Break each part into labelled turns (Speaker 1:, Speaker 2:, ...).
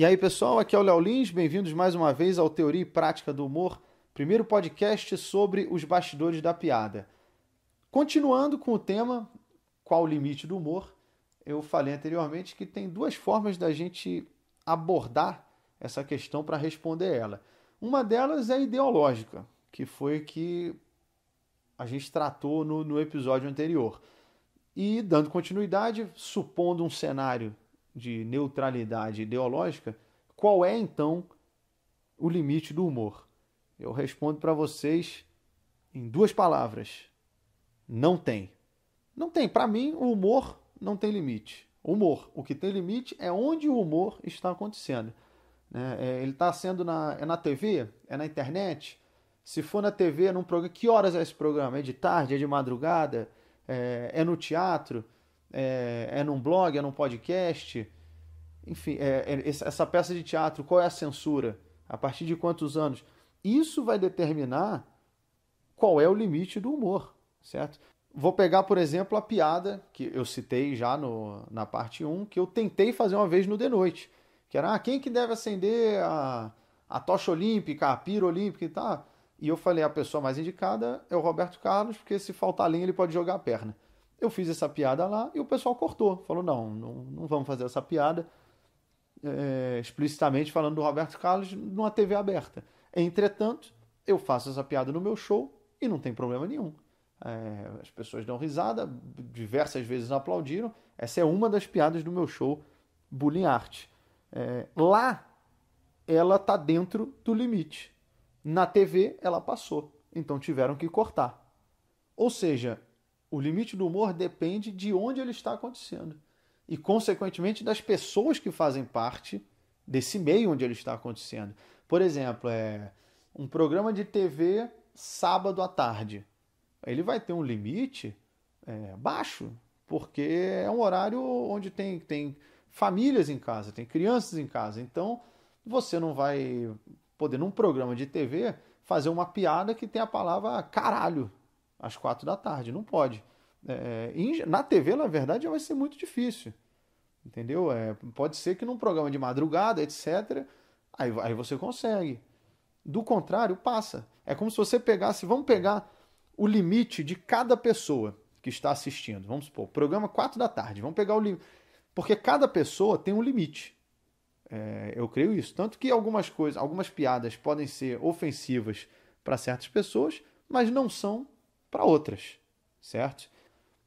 Speaker 1: E aí, pessoal, aqui é o Léo Lins, bem-vindos mais uma vez ao Teoria e Prática do Humor, primeiro podcast sobre os bastidores da piada. Continuando com o tema Qual o limite do humor? Eu falei anteriormente que tem duas formas da gente abordar essa questão para responder ela. Uma delas é ideológica, que foi que a gente tratou no, no episódio anterior. E dando continuidade, supondo um cenário de neutralidade ideológica, qual é então o limite do humor? Eu respondo para vocês em duas palavras: não tem. Não tem. Para mim, o humor não tem limite. Humor. O que tem limite é onde o humor está acontecendo. Né? É, ele está sendo na, é na TV? É na internet? Se for na TV, num programa. Que horas é esse programa? É de tarde? É de madrugada? É, é no teatro? É, é num blog? É num podcast? Enfim, é, é, essa peça de teatro, qual é a censura? A partir de quantos anos? Isso vai determinar qual é o limite do humor, certo? Vou pegar, por exemplo, a piada que eu citei já no, na parte 1, que eu tentei fazer uma vez no The Noite, que era ah, quem que deve acender a, a tocha olímpica, a pira olímpica e tal. E eu falei, a pessoa mais indicada é o Roberto Carlos, porque se faltar linha ele pode jogar a perna. Eu fiz essa piada lá e o pessoal cortou. Falou, não, não, não vamos fazer essa piada é, explicitamente falando do Roberto Carlos numa TV aberta. Entretanto, eu faço essa piada no meu show e não tem problema nenhum. É, as pessoas dão risada, diversas vezes aplaudiram. Essa é uma das piadas do meu show Bullying Art. É, lá, ela está dentro do limite. Na TV, ela passou. Então tiveram que cortar. Ou seja, o limite do humor depende de onde ele está acontecendo. E, consequentemente, das pessoas que fazem parte desse meio onde ele está acontecendo. Por exemplo, é um programa de TV sábado à tarde. Ele vai ter um limite é, baixo, porque é um horário onde tem, tem famílias em casa, tem crianças em casa. Então, você não vai poder, num programa de TV, fazer uma piada que tem a palavra caralho às quatro da tarde. Não pode. É, na TV, na verdade, vai ser muito difícil. Entendeu? É, pode ser que num programa de madrugada, etc., aí, aí você consegue. Do contrário, passa. É como se você pegasse, vamos pegar o limite de cada pessoa que está assistindo. Vamos supor, programa 4 da tarde. Vamos pegar o limite. Porque cada pessoa tem um limite. É, eu creio isso. Tanto que algumas coisas, algumas piadas podem ser ofensivas para certas pessoas, mas não são para outras. Certo?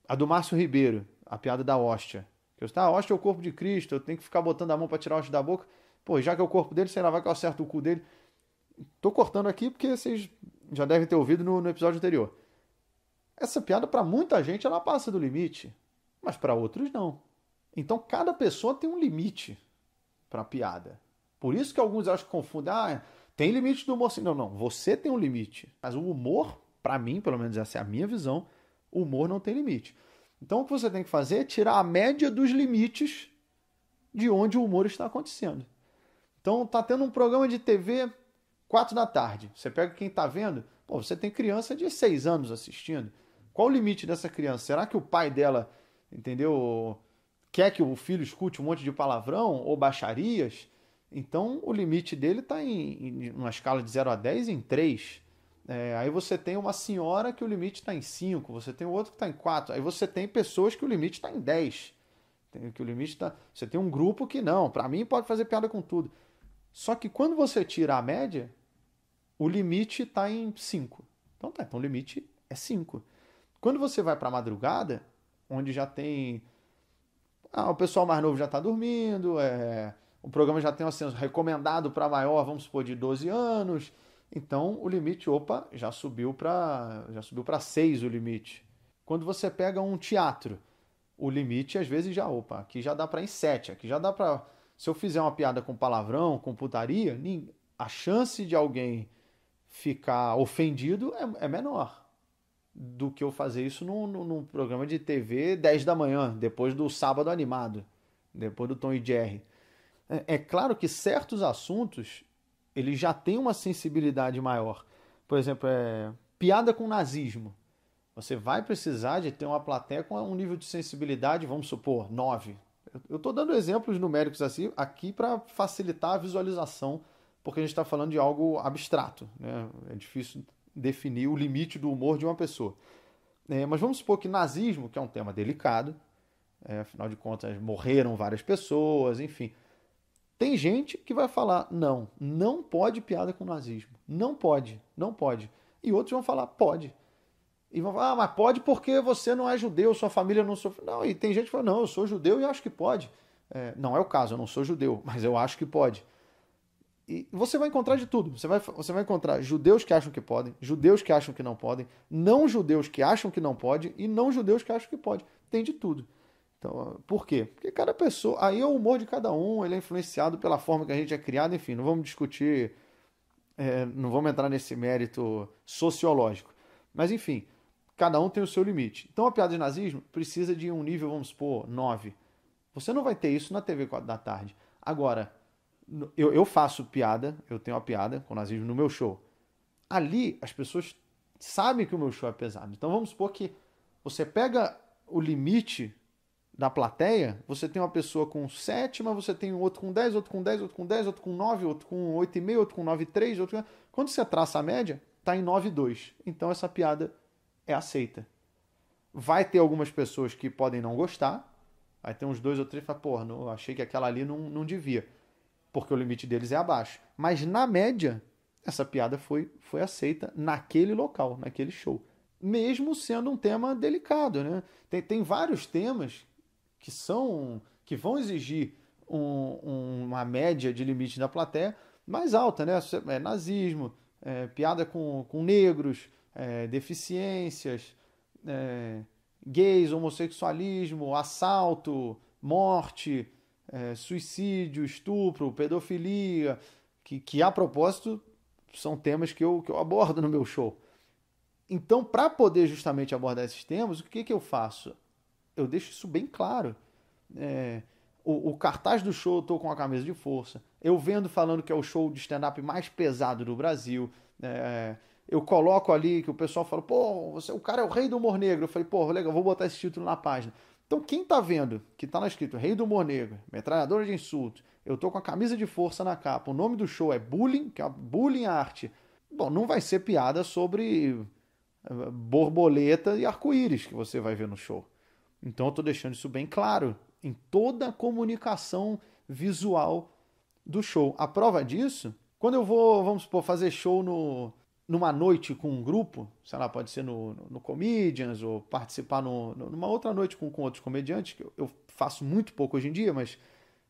Speaker 1: A do Márcio Ribeiro, a piada da hóstia. Que eu ah, a hóstia é o corpo de Cristo, eu tenho que ficar botando a mão para tirar a hóstia da boca. Pô, já que é o corpo dele, sei lá, vai que eu acerto o cu dele. Tô cortando aqui porque vocês já devem ter ouvido no, no episódio anterior. Essa piada, para muita gente, ela passa do limite, mas para outros não. Então, cada pessoa tem um limite para piada. Por isso que alguns acham que confundem. Ah, tem limite do humor. Não, não. Você tem um limite. Mas o humor, para mim, pelo menos essa é a minha visão, o humor não tem limite. Então, o que você tem que fazer é tirar a média dos limites de onde o humor está acontecendo. Então, tá tendo um programa de TV quatro da tarde. Você pega quem está vendo, pô, você tem criança de seis anos assistindo. Qual o limite dessa criança? Será que o pai dela, entendeu, quer que o filho escute um monte de palavrão ou baixarias? Então, o limite dele está em, em uma escala de 0 a 10 em 3. É, aí você tem uma senhora que o limite está em 5, você tem outro que está em 4, aí você tem pessoas que o limite está em 10. Que o limite tá, você tem um grupo que não, para mim pode fazer piada com tudo. Só que quando você tira a média, o limite está em 5. Então tá, então o limite é 5. Quando você vai para a madrugada, onde já tem. Ah, o pessoal mais novo já está dormindo, é, o programa já tem um ascenso recomendado para maior, vamos supor, de 12 anos. Então o limite, opa, já subiu para já subiu para 6 o limite. Quando você pega um teatro, o limite às vezes já, opa, aqui já dá para em 7, aqui já dá para se eu fizer uma piada com palavrão, com putaria, a chance de alguém ficar ofendido é, é menor do que eu fazer isso num, num, programa de TV 10 da manhã, depois do sábado animado, depois do Tom e Jerry. É, é claro que certos assuntos ele já tem uma sensibilidade maior. Por exemplo, é, piada com nazismo. Você vai precisar de ter uma plateia com um nível de sensibilidade, vamos supor, 9. Eu estou dando exemplos numéricos assim, aqui para facilitar a visualização, porque a gente está falando de algo abstrato. Né? É difícil definir o limite do humor de uma pessoa. É, mas vamos supor que nazismo, que é um tema delicado, é, afinal de contas morreram várias pessoas, enfim. Tem gente que vai falar: não, não pode piada com nazismo. Não pode, não pode. E outros vão falar: pode. E vão falar: ah, mas pode porque você não é judeu, sua família não sofre. Não, e tem gente que fala: não, eu sou judeu e acho que pode. É, não é o caso, eu não sou judeu, mas eu acho que pode. E você vai encontrar de tudo. Você vai, você vai encontrar judeus que acham que podem, judeus que acham que não podem, não judeus que acham que não pode e não judeus que acham que pode. Tem de tudo. Então, por quê? Porque cada pessoa. Aí é o humor de cada um, ele é influenciado pela forma que a gente é criado, enfim, não vamos discutir. É, não vamos entrar nesse mérito sociológico. Mas, enfim, cada um tem o seu limite. Então, a piada de nazismo precisa de um nível, vamos supor, 9. Você não vai ter isso na TV 4 da tarde. Agora, eu, eu faço piada, eu tenho uma piada com nazismo no meu show. Ali, as pessoas sabem que o meu show é pesado. Então, vamos supor que você pega o limite da plateia, você tem uma pessoa com 7, mas você tem outro com 10, outro com 10, outro com 10, outro com 9, outro com 8,5, outro com 9,3, outro com... Quando você traça a média, está em 9,2. Então essa piada é aceita. Vai ter algumas pessoas que podem não gostar, vai ter uns dois ou três que falam, porra, não, achei que aquela ali não, não devia, porque o limite deles é abaixo. Mas na média, essa piada foi, foi aceita naquele local, naquele show. Mesmo sendo um tema delicado, né? Tem, tem vários temas que são que vão exigir um, uma média de limite da plateia mais alta, né? É, nazismo, é, piada com, com negros, é, deficiências, é, gays, homossexualismo, assalto, morte, é, suicídio, estupro, pedofilia, que, que a propósito são temas que eu, que eu abordo no meu show. Então, para poder justamente abordar esses temas, o que, que eu faço? Eu deixo isso bem claro. É, o, o, cartaz do show eu tô com a camisa de força. Eu vendo falando que é o show de stand-up mais pesado do Brasil. É, eu coloco ali que o pessoal fala, pô, você, o cara é o rei do humor negro. Eu falei, pô, legal, vou botar esse título na página. Então, quem tá vendo que tá lá escrito Rei do Humor Negro, metralhadora de insultos, eu tô com a camisa de força na capa, o nome do show é Bullying, que é Bullying Arte. Bom, não vai ser piada sobre eh, borboleta e arco-íris que você vai ver no show. Então eu estou deixando isso bem claro em toda a comunicação visual do show. A prova disso, quando eu vou, vamos supor, fazer show no, numa noite com um grupo, sei lá, pode ser no, no, no Comedians ou participar no, numa outra noite com, com outros comediantes, que eu, eu faço muito pouco hoje em dia, mas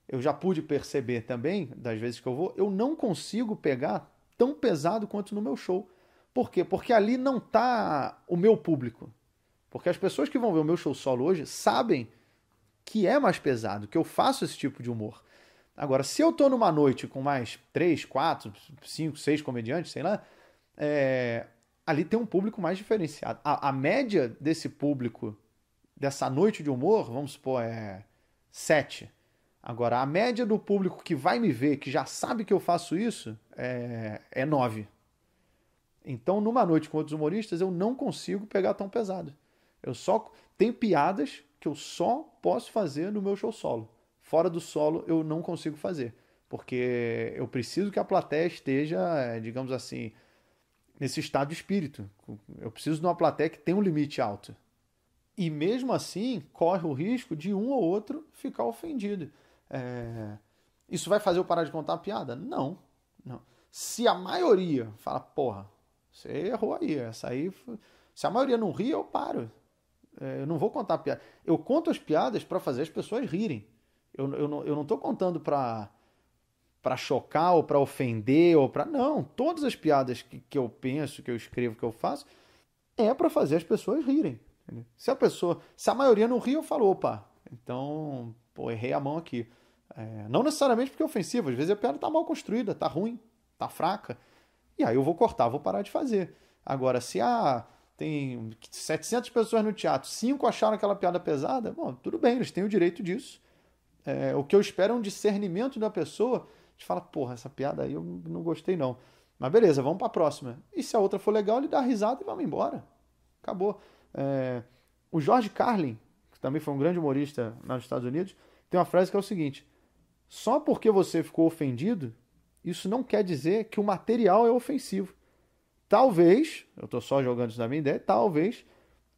Speaker 1: eu já pude perceber também, das vezes que eu vou, eu não consigo pegar tão pesado quanto no meu show. Por quê? Porque ali não está o meu público. Porque as pessoas que vão ver o meu show solo hoje sabem que é mais pesado, que eu faço esse tipo de humor. Agora, se eu tô numa noite com mais três, quatro, cinco, seis comediantes, sei lá, é... ali tem um público mais diferenciado. A, a, média desse público, dessa noite de humor, vamos supor, é sete. Agora, a média do público que vai me ver, que já sabe que eu faço isso, é, é nove. Então, numa noite com outros humoristas, eu não consigo pegar tão pesado. Eu só tenho piadas que eu só posso fazer no meu show solo. Fora do solo eu não consigo fazer, porque eu preciso que a plateia esteja, eh, digamos assim, nesse estado de espírito. Eu preciso de uma plateia que tem um limite alto. E mesmo assim, corre o risco de um ou outro ficar ofendido. É... Isso vai fazer eu parar de contar a piada? Não. não. Se a maioria fala, porra, você errou aí, essa aí. Se a maioria não ri, eu paro. É, eu não vou contar piada. Eu conto as piadas para fazer as pessoas rirem. Eu, eu, não, eu não tô contando para para chocar ou para ofender ou para não, todas as piadas que, que eu penso, que eu escrevo, que eu faço é para fazer as pessoas rirem. Entendeu? Se a pessoa, se a maioria não ri, eu falo, opa, então, pô, errei a mão aqui. É, não necessariamente porque é ofensivo, às vezes a piada tá mal construída, tá ruim, tá fraca. E aí eu vou cortar, vou parar de fazer. Agora, se a tem 700 pessoas no teatro, cinco acharam aquela piada pesada, bom, tudo bem, eles têm o direito disso. É, o que eu espero é um discernimento da pessoa de falar, porra, essa piada aí eu não gostei não. Mas beleza, vamos para a próxima. E se a outra for legal, ele dá risada e vamos embora. Acabou. É, o George Carlin, que também foi um grande humorista nos Estados Unidos, tem uma frase que é o seguinte: só porque você ficou ofendido, isso não quer dizer que o material é ofensivo. Talvez, eu estou só jogando isso na minha ideia, talvez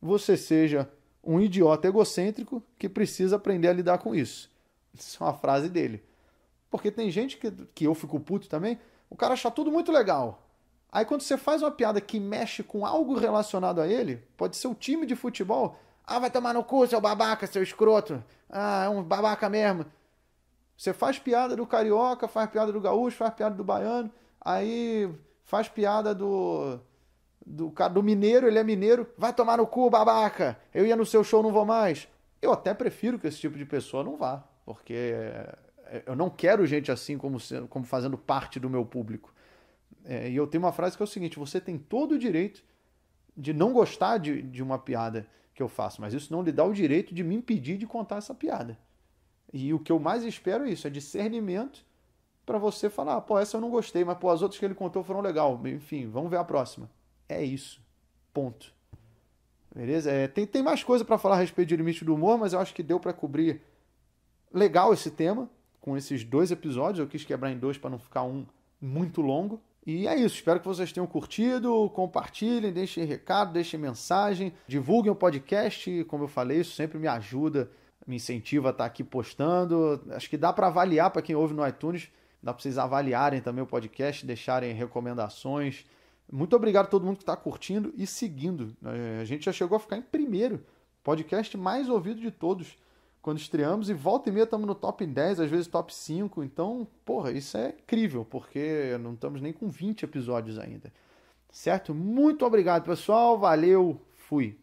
Speaker 1: você seja um idiota egocêntrico que precisa aprender a lidar com isso. Isso é uma frase dele. Porque tem gente que, que eu fico puto também, o cara acha tudo muito legal. Aí quando você faz uma piada que mexe com algo relacionado a ele, pode ser o time de futebol, ah, vai tomar no cu, seu babaca, seu escroto. Ah, é um babaca mesmo. Você faz piada do carioca, faz piada do gaúcho, faz piada do baiano, aí faz piada do do cara do mineiro, ele é mineiro, vai tomar no cu, babaca. Eu ia no seu show, não vou mais. Eu até prefiro que esse tipo de pessoa não vá, porque é, eu não quero gente assim como, sendo, como fazendo parte do meu público. É, e eu tenho uma frase que é o seguinte: você tem todo o direito de não gostar de, de uma piada que eu faço, mas isso não lhe dá o direito de me impedir de contar essa piada. E o que eu mais espero é isso, é discernimento para você falar, ah, pô, essa eu não gostei, mas pô, as outras que ele contou foram legal. Enfim, vamos ver a próxima. É isso. Ponto. Beleza? É, tem, tem mais coisa para falar a respeito de limite do humor, mas eu acho que deu para cobrir legal esse tema com esses dois episódios. Eu quis quebrar em dois para não ficar um muito longo. E é isso, espero que vocês tenham curtido, compartilhem, deixem recado, deixem mensagem, divulguem o podcast, como eu falei, isso sempre me ajuda, me incentiva a estar aqui postando. Acho que dá para avaliar para quem ouve no iTunes, dá para vocês avaliarem também o podcast, deixarem recomendações. Muito obrigado a todo mundo que está curtindo e seguindo. É, a gente já chegou a ficar em primeiro, podcast mais ouvido de todos quando estreamos, e volta e meia estamos no top 10, às vezes top 5. Então, porra, isso é incrível, porque não estamos nem com 20 episódios ainda. Certo? Muito obrigado, pessoal. Valeu, fui.